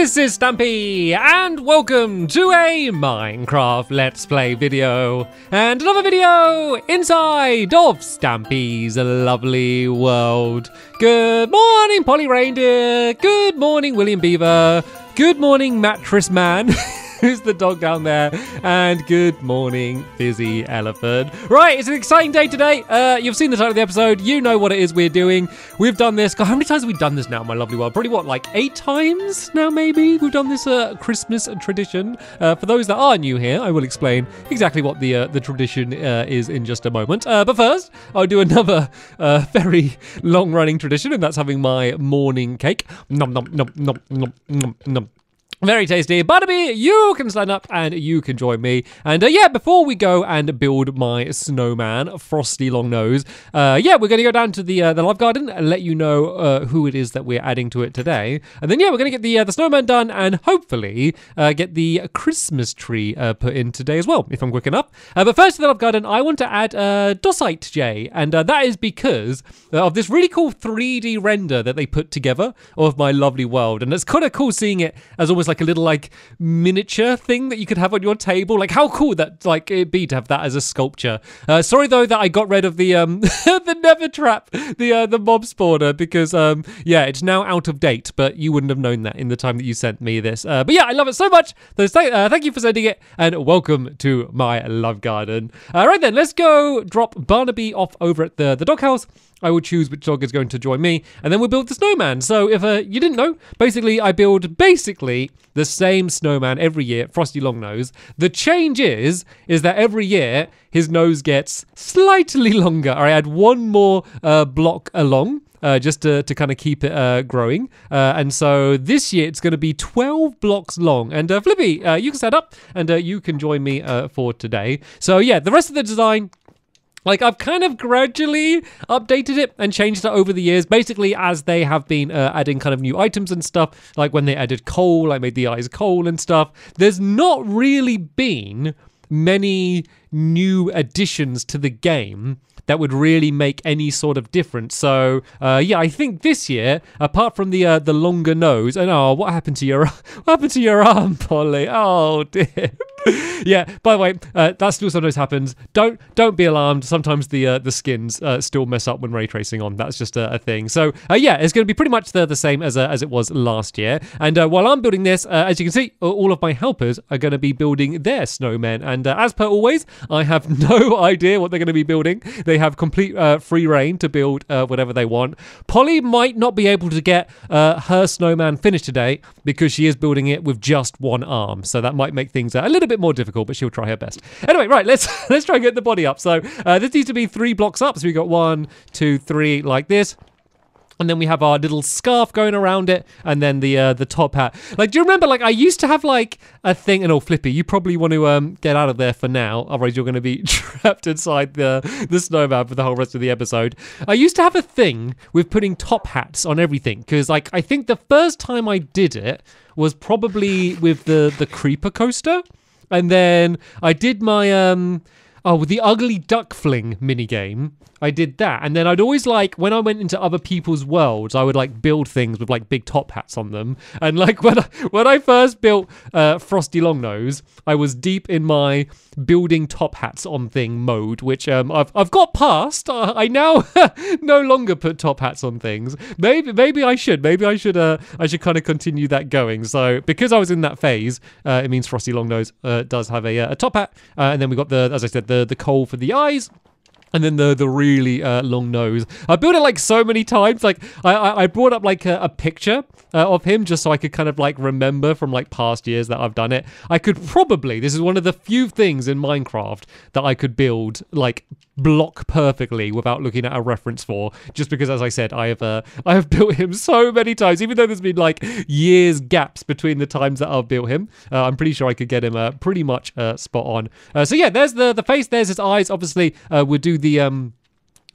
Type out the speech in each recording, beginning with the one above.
this is Stampy, and welcome to a Minecraft Let's Play video, and another video inside of Stampy's lovely world. Good morning, Polly Reindeer. Good morning, William Beaver. Good morning, Mattress Man. Who's the dog down there? And good morning, Fizzy Elephant. Right, it's an exciting day today. Uh, you've seen the title of the episode. You know what it is we're doing. We've done this. God, how many times have we done this now, my lovely world? Probably what, like eight times now, maybe? We've done this uh, Christmas tradition. Uh, for those that are new here, I will explain exactly what the uh, the tradition uh, is in just a moment. Uh, but first, I'll do another very long running tradition, and that's having my morning cake. Nom nom nom nom nom nom nom. Very tasty. Barnaby, you can stand up and you can join me. And uh, yeah, before we go and build my snowman, Frosty Longnose, uh, yeah, we're going to go down to the uh, the love garden and let you know uh, who it is that we're adding to it today. And then yeah, we're going to get the uh, the snowman done and hopefully uh, get the Christmas tree uh, put in today as well, if I'm quick enough. But first to the love garden, I want to add uh, Dosite J, and that is because of this really cool 3D render that they put together of my lovely world. And it's kind of cool seeing it as almost like a little like miniature thing that you could have on your table. Like how cool that like it'd be to have that as a sculpture. Uh, sorry though that I got rid of the um the Never Trap, the uh, the mob spawner because um yeah it's now out of date. But you wouldn't have known that in the time that you sent me this. Uh, but yeah, I love it so much. So th- uh, thank you for sending it and welcome to my love garden. All right then, let's go drop Barnaby off over at the the doghouse. I will choose which dog is going to join me, and then we'll build the snowman. So if uh, you didn't know, basically I build basically the same snowman every year, Frosty Longnose. The change is is that every year his nose gets slightly longer. I add one more uh, block along. Uh, just to, to kind of keep it uh, growing. Uh, and so this year it's going to be 12 blocks long. And uh, Flippy, uh, you can set up and uh, you can join me for today. So yeah, the rest of the design like I've kind of gradually updated it and changed it over the years, basically as they have been uh, adding kind of new items and stuff. Like when they added coal, I made the eyes coal and stuff. There's not really been many new additions to the game that would really make any sort of difference. So uh, yeah, I think this year, apart from the uh, the longer nose, and oh, what happened to your what happened to your arm, Polly? Oh dear. yeah. By the way, uh, that still sometimes happens. Don't don't be alarmed. Sometimes the uh, the skins uh, still mess up when ray tracing on. That's just a, a thing. So uh, yeah, it's going to be pretty much the, the same as uh, as it was last year. And uh, while I'm building this, as you can see, all of my helpers are going to be building their snowmen. And as per always, I have no idea what they're going to be building. They have complete uh, free reign to build uh, whatever they want. Polly might not be able to get uh, her snowman finished today because she is building it with just one arm. So that might make things a little bit more difficult, but she'll try her best. Anyway, right, let's let's try and get the body up. So uh, this needs to be three blocks up. So we got one, two, three, like this. And then we have our little scarf going around it, and then the uh, the top hat. Like, do you remember? Like, I used to have like a thing. And oh, Flippy, you probably want to um get out of there for now, otherwise you're going to be trapped inside the the snowman for the whole rest of the episode. I used to have a thing with putting top hats on everything because, like, I think the first time I did it was probably with the the creeper coaster, and then I did my um. Oh, with the ugly duck fling minigame, I did that. And then I'd always like, when I went into other people's worlds, I would like build things with like big top hats on them. And like when I, when I first built uh, Frosty Longnose, I was deep in my building top hats on thing mode, which um, I've, I've got past. I now no longer put top hats on things. Maybe maybe I should. Maybe I should uh, I should kind of continue that going. So because I was in that phase, uh, it means Frosty Longnose uh, does have a, uh, a top hat. Uh, and then we got the, as I said, the, the coal for the eyes. And then the the really uh, long nose. I built it like so many times. Like I I, brought up like a, a picture uh, of him just so I could kind of like remember from like past years that I've done it. I could probably this is one of the few things in Minecraft that I could build like block perfectly without looking at a reference for. Just because, as I said, I have uh, I have built him so many times. Even though there's been like years gaps between the times that I've built him, uh, I'm pretty sure I could get him uh, pretty much uh, spot on. Uh, so yeah, there's the the face. There's his eyes. Obviously, uh, we'll do the um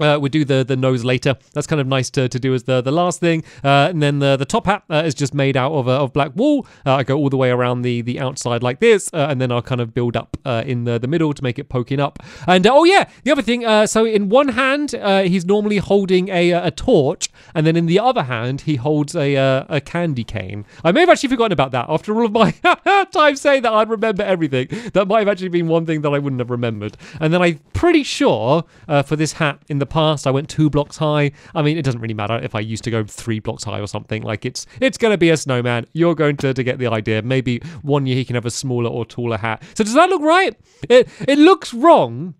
Uh, we do the the nose later. That's kind of nice to, to do as the the last thing. Uh, and then the the top hat uh, is just made out of uh, of black wool. Uh, I go all the way around the the outside like this, uh, and then I'll kind of build up in the the middle to make it poking up. And oh yeah, the other thing. so in one hand he's normally holding a a torch, and then in the other hand he holds a a candy cane. I may have actually forgotten about that. After all of my time saying that I'd remember everything, that might have actually been one thing that I wouldn't have remembered. And then I'm pretty sure for this hat in the the past. I went two blocks high. I mean, it doesn't really matter if I used to go three blocks high or something. Like it's it's going to be a snowman. You're going to, to get the idea. Maybe one year he can have a smaller or taller hat. So does that look right? It it looks wrong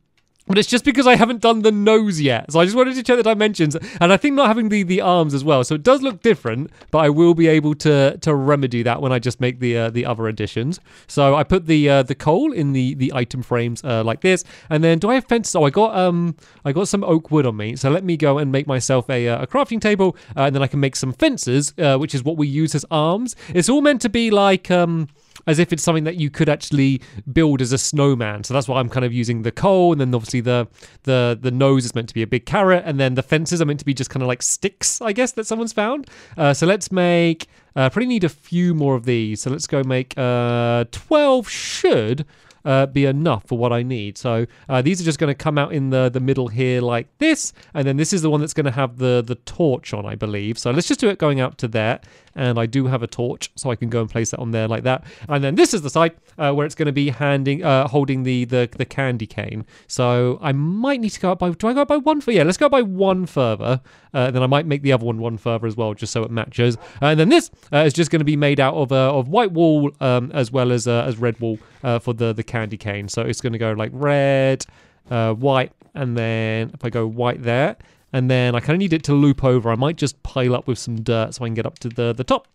but it's just because I haven't done the nose yet. So I just wanted to check the dimensions. And I think not having the, the arms as well. So it does look different, but I will be able to to remedy that when I just make the uh, the other additions. So I put the uh, the coal in the the item frames uh, like this. And then do I have fences? Oh, I got um I got some oak wood on me. So let me go and make myself a, uh, a crafting table. Uh, and then I can make some fences, uh, which is what we use as arms. It's all meant to be like um as if it's something that you could actually build as a snowman. So that's why I'm kind of using the coal, and then obviously the the the nose is meant to be a big carrot, and then the fences are meant to be just kind of like sticks, I guess, that someone's found. Uh, so let's make. Uh, probably need a few more of these. So let's go make uh, 12 should uh, be enough for what I need. So uh, these are just going to come out in the, the middle here like this. And then this is the one that's going to have the, the torch on, I believe. So let's just do it going out to there. And I do have a torch, so I can go and place that on there like that. And then this is the side uh, where it's going to be handing, uh, holding the, the the candy cane. So I might need to go up by. Do I go up by one? For yeah, let's go up by one further. Uh, then I might make the other one one further as well, just so it matches. Uh, and then this uh, is just going to be made out of uh, of white wool um, as well as as red wool for the the candy cane. So it's going to go like red, white, and then if I go white there, and then I kind of need it to loop over. I might just pile up with some dirt so I can get up to the, the top.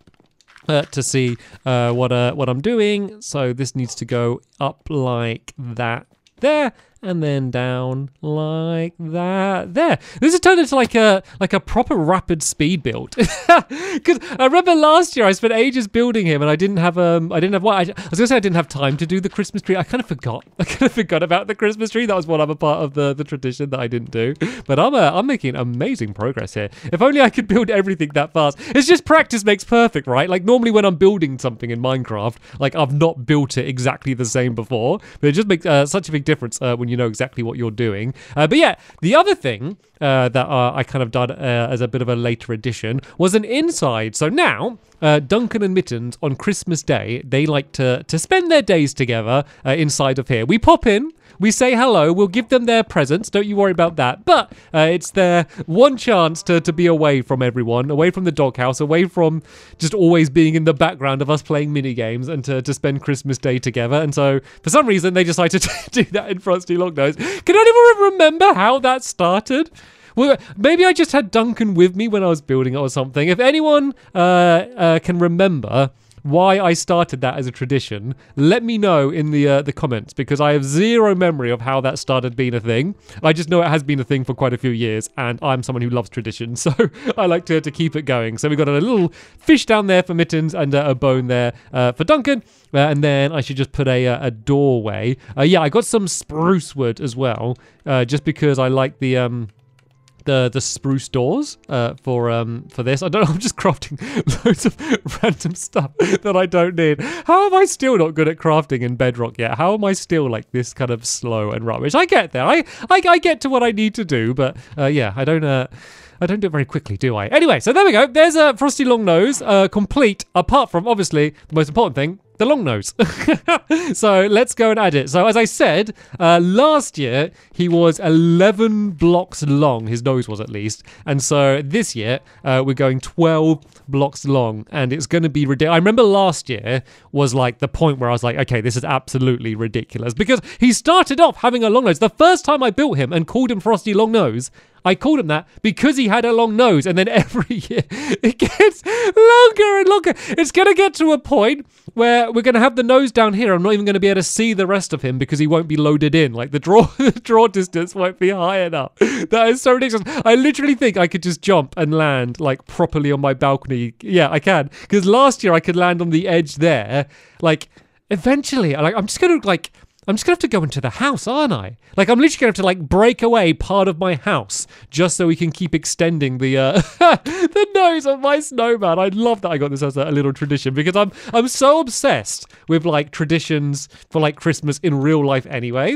Uh, to see uh, what uh, what I'm doing. So this needs to go up like that there, and then down like that. There. This has turned into like a like a proper rapid speed build. Because I remember last year I spent ages building him, and I didn't have um I didn't have what I, I, was gonna say I didn't have time to do the Christmas tree. I kind of forgot. I kind of forgot about the Christmas tree. That was one other part of the the tradition that I didn't do. But I'm uh, I'm making amazing progress here. If only I could build everything that fast. It's just practice makes perfect, right? Like normally when I'm building something in Minecraft, like I've not built it exactly the same before, but it just makes uh, such a big difference uh, when you know exactly what you're doing. Uh, but yeah, the other thing uh, that uh, I kind of done uh, as a bit of a later addition was an inside. So now, uh, Duncan and Mittens on Christmas Day, they like to to spend their days together uh, inside of here. We pop in, we say hello. We'll give them their presents. Don't you worry about that. But uh, it's their one chance to, to be away from everyone, away from the doghouse, away from just always being in the background of us playing mini games and to, to spend Christmas Day together. And so for some reason, they decided to do that in Frosty Longnose. Can anyone remember how that started? Well, maybe I just had Duncan with me when I was building it or something. If anyone uh, uh, can remember why I started that as a tradition, let me know in the uh, the comments because I have zero memory of how that started being a thing. I just know it has been a thing for quite a few years, and I'm someone who loves tradition, so I like to, to keep it going. So we got a little fish down there for Mittens and uh, a bone there uh, for Duncan. Uh, and then I should just put a, uh, a doorway. Uh, yeah, I got some spruce wood as well, just because I like the um, the the spruce doors uh, for um for this. I don't know. I'm just crafting loads of random stuff that I don't need. How am I still not good at crafting in Bedrock yet? How am I still like this kind of slow and rubbish? I get there. I I, I get to what I need to do, but uh, yeah, I don't. Uh, I don't do it very quickly, do I? Anyway, so there we go. There's a Frosty Longnose, uh, complete, apart from, obviously, the most important thing, the long nose. so let's go and add it. So as I said, uh, last year he was 11 blocks long. His nose was at least. And so this year uh, we're going 12 blocks long, and it's going to be ridiculous. I remember last year was like the point where I was like, okay, this is absolutely ridiculous because he started off having a long nose. The first time I built him and called him Frosty Long Nose, I called him that because he had a long nose, and then every year it gets longer and longer. It's going to get to a point where we're going to have the nose down here. I'm not even going to be able to see the rest of him because he won't be loaded in. Like the draw, the draw distance won't be high enough. That is so ridiculous. I literally think I could just jump and land like properly on my balcony. Yeah, I can because last year I could land on the edge there. Like eventually, like I'm just going to like I'm just gonna have to go into the house, aren't I? Like I'm literally gonna have to like break away part of my house just so we can keep extending the uh, the nose of my snowman. I love that I got this as a, little tradition because I'm I'm so obsessed with like traditions for like Christmas in real life anyway.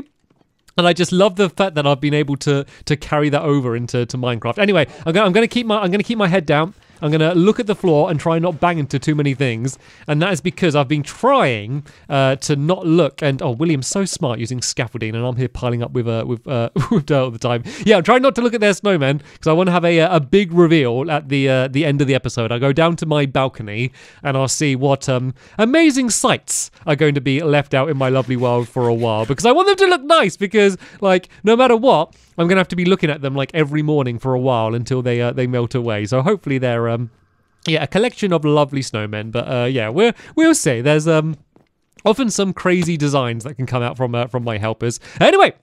And I just love the fact that I've been able to to carry that over into to Minecraft. Anyway, I'm gonna, I'm gonna keep my I'm gonna keep my head down. I'm going to look at the floor and try not bang into too many things. And that is because I've been trying uh, to not look. And oh, William's so smart using scaffolding, and I'm here piling up with uh, with uh, with dirt all the time. Yeah, I'm trying not to look at their snowman because I want to have a uh, a big reveal at the uh, the end of the episode. I go down to my balcony and I'll see what um amazing sights are going to be left out in my lovely world for a while because I want them to look nice. Because like no matter what, I'm gonna have to be looking at them like every morning for a while until they uh, they melt away. So hopefully they're um yeah a collection of lovely snowmen. But uh, yeah, we'll we'll see. There's um often some crazy designs that can come out from uh, from my helpers. Anyway,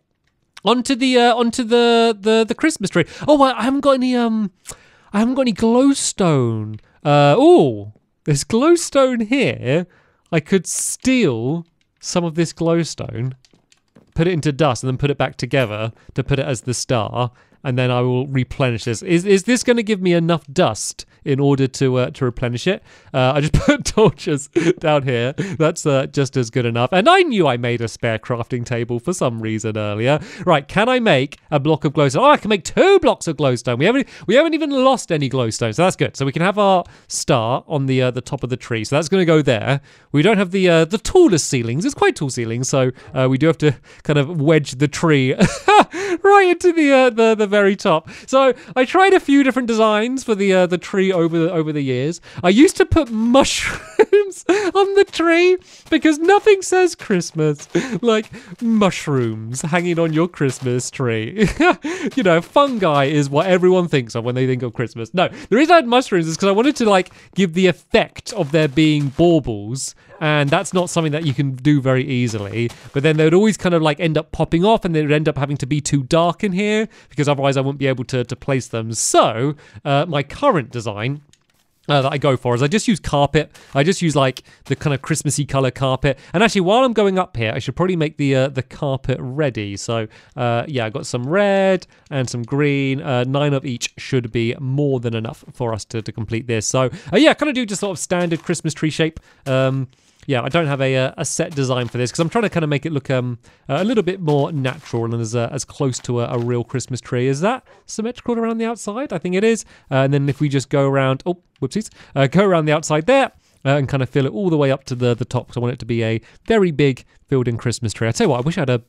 onto the uh, onto the the the Christmas tree. Oh, I haven't got any um I haven't got any glowstone. Uh oh, there's glowstone here. I could steal some of this glowstone put it into dust and then put it back together to put it as the star and then I will replenish this. Is is this going to give me enough dust in order to uh, to replenish it? Uh, I just put torches down here. That's uh, just as good enough. And I knew I made a spare crafting table for some reason earlier. Right? Can I make a block of glowstone? Oh, I can make two blocks of glowstone. We haven't we haven't even lost any glowstone, so that's good. So we can have our star on the uh, the top of the tree. So that's going to go there. We don't have the uh, the tallest ceilings. It's quite tall ceilings, so uh, we do have to kind of wedge the tree right into the the the very top. So I tried a few different designs for the uh, the tree over the, over the years. I used to put mushrooms on the tree because nothing says Christmas like mushrooms hanging on your Christmas tree. you know, fungi is what everyone thinks of when they think of Christmas. No, the reason I had mushrooms is because I wanted to like give the effect of there being baubles and that's not something that you can do very easily. But then they would always kind of like end up popping off, and they would end up having to be too dark in here because otherwise I wouldn't be able to to place them. So uh, my current design uh, that I go for is I just use carpet. I just use like the kind of Christmassy color carpet. And actually, while I'm going up here, I should probably make the uh, the carpet ready. So uh, yeah, I got some red and some green. Uh, nine of each should be more than enough for us to, to complete this. So uh, yeah, kind of do just sort of standard Christmas tree shape. Um, yeah, I don't have a, uh, a set design for this because I'm trying to kind of make it look um a little bit more natural and as uh, as close to a, a, real Christmas tree. Is that symmetrical around the outside? I think it is. Uh, and then if we just go around, oh, whoopsies, uh, go around the outside there. Uh, and kind of fill it all the way up to the the top because I want it to be a very big filled-in Christmas tree. I tell you what, I wish I had a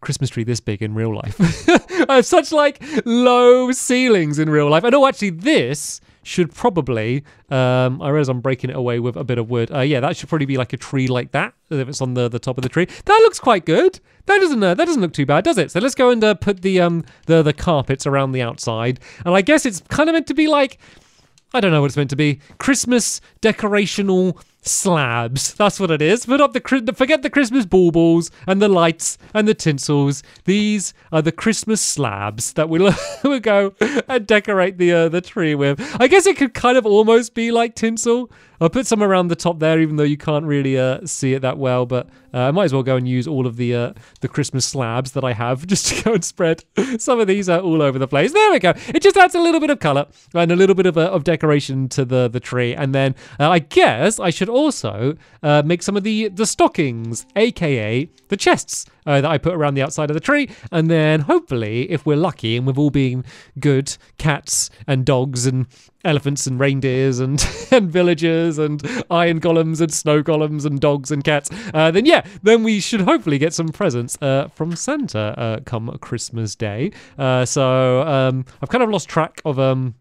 Christmas tree this big in real life. I have such like low ceilings in real life. I know actually this should probably, um, I realize I'm breaking it away with a bit of wood. Uh, yeah, that should probably be like a tree like that, if it's on the, the top of the tree. That looks quite good. That doesn't uh, that doesn't look too bad, does it? So let's go and uh, put the um the the carpets around the outside, and I guess it's kind of meant to be like I don't know what it's meant to be. Christmas decorational slabs. That's what it is. The forget the Christmas baubles and the lights and the tinsels. These are the Christmas slabs that we'll, we'll go and decorate the uh, the tree with. I guess it could kind of almost be like tinsel. I'll put some around the top there, even though you can't really uh, see it that well. But uh, I might as well go and use all of the uh, the Christmas slabs that I have just to go and spread some of these uh, all over the place. There we go. It just adds a little bit of color and a little bit of, uh, of decoration to the the tree. And then uh, I guess I should also make some of the the stockings, aka the chests that I put around the outside of the tree. And then hopefully, if we're lucky and we've all been good cats and dogs and elephants and reindeers and, and villagers and iron golems and snow golems and dogs and cats, uh, then yeah, then we should hopefully get some presents uh, from Santa uh, come Christmas Day. Uh, so um, I've kind of lost track of um,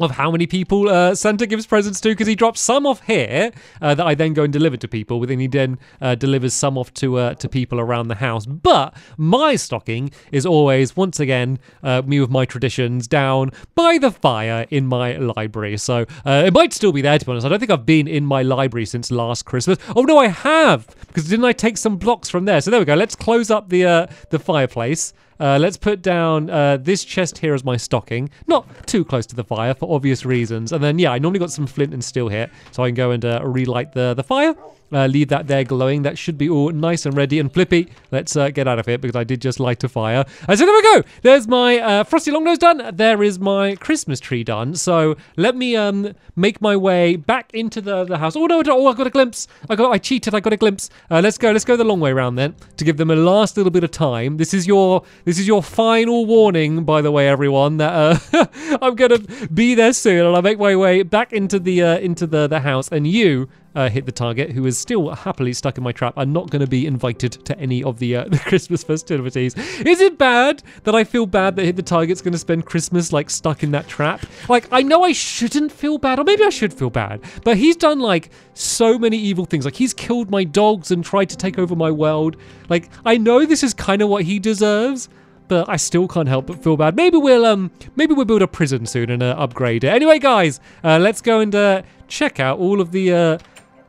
of how many people uh, Santa gives presents to because he drops some off here uh, that I then go and deliver to people, then he then uh, delivers some off to uh, to people around the house. But my stocking is always, once again, uh, me with my traditions down by the fire in my library. So uh, it might still be there, to be honest. I don't think I've been in my library since last Christmas. Oh no, I have because didn't I take some blocks from there? So there we go. Let's close up the the fireplace. Uh, let's put down uh, this chest here as my stocking. Not too close to the fire for obvious reasons. And then, yeah, I normally got some flint and steel here, so I can go and uh, relight the, the fire. Uh, leave that there glowing. That should be all nice and ready. And Flippy, let's uh, get out of here because I did just light a fire. Uh, so there we go. There's my uh, Frosty Longnose done. There is my Christmas tree done. So let me um, make my way back into the, the house. Oh no, oh, I got a glimpse. I got I cheated. I got a glimpse. Uh, let's go. Let's go the long way around then to give them a last little bit of time. This is your this is your final warning, by the way, everyone, that uh, I'm gonna be there soon, and I'll make my way back into the uh, into the the house, and you uh, hit the target, who is still happily stuck in my trap. I'm not going to be invited to any of the uh, the Christmas festivities. Is it bad that I feel bad that hit the target's going to spend Christmas like stuck in that trap? Like I know I shouldn't feel bad, or maybe I should feel bad, but he's done like so many evil things. Like he's killed my dogs and tried to take over my world. Like I know this is kind of what he deserves but I still can't help but feel bad. Maybe we'll um maybe we'll build a prison soon and uh, upgrade it. Anyway, guys, uh, let's go and uh, check out all of the uh,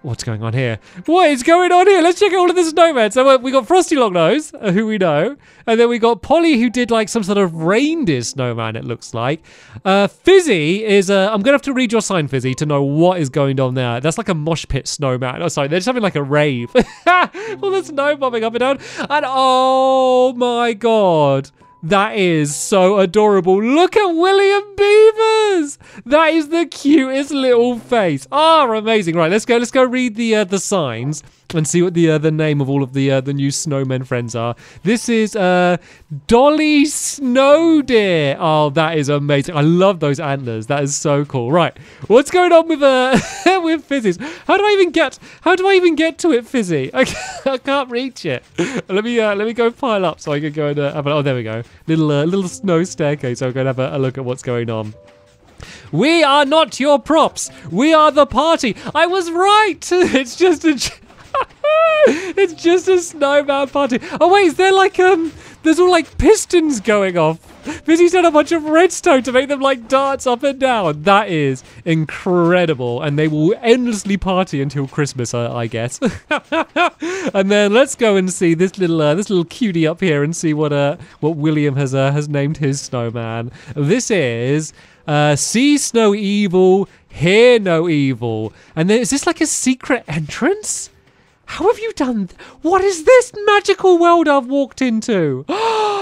What's going on here? What is going on here? Let's check out all of the snowmen. So uh, we got Frosty Longnose, uh, who we know, and then we got Polly, who did like some sort of reindeer snowman. It looks like. Uh, Fizzy is. Uh, I'm gonna have to read your sign, Fizzy, to know what is going on there. That's like a mosh pit snowman. Oh, sorry, they're just having like a rave. all the snow bobbing up and down, and oh my god. That is so adorable. Look at William Beavers. That is the cutest little face. Oh, amazing. Right, let's go. Let's go read the uh, the signs and see what the uh, the name of all of the uh, the new snowmen friends are. This is uh, Dolly Snowdeer. Oh, that is amazing. I love those antlers. That is so cool. Right, what's going on with uh with Fizzies? How do I even get? How do I even get to it, Fizzy? I can't, I can't reach it. Let me uh, let me go pile up so I can go and uh, have a. Oh, there we go little uh, little snow staircase. So I'm going to have a, a look at what's going on. We are not your props. We are the party. I was right. It's just a. it's just a snowman party. Oh wait, is there like um? There's all like pistons going off. Fizzy's done a bunch of redstone to make them like darts up and down. That is incredible, and they will endlessly party until Christmas, uh, I guess. and then let's go and see this little uh, this little cutie up here and see what uh what William has uh, has named his snowman. This is uh, see snow evil, hear no evil, and then is this like a secret entrance? How have you done? What is this magical world I've walked into?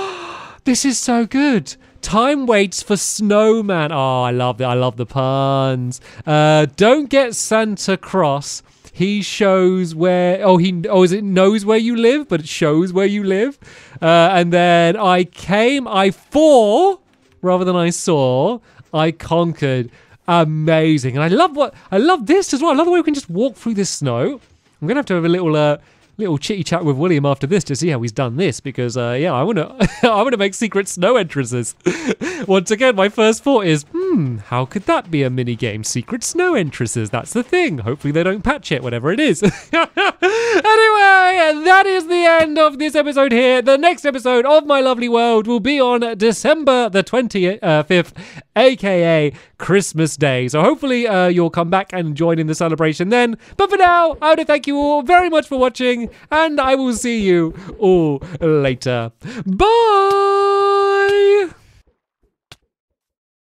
this is so good. Time waits for snowman. Oh, I love it. I love the puns. Uh, don't get Santa Cross. He shows where. Oh, he. Oh, is it knows where you live, but it shows where you live. Uh, and then I came. I fought rather than I saw. I conquered. Amazing, and I love what I love this as well. I love the way we can just walk through this snow. I'm gonna have to have a little uh, little chitty chat with William after this to see how he's done this because uh, yeah, I wanna I wanna make secret snow entrances. Once again, my first thought is, hmm, how could that be a mini game? Secret snow entrances. That's the thing. Hopefully they don't patch it, whatever it is. anyway, that is the end of this episode here. The next episode of My Lovely World will be on December the 25th, aka Christmas Day. So hopefully uh, you'll come back and join in the celebration then. But for now, I want to thank you all very much for watching, and I will see you all later. Bye!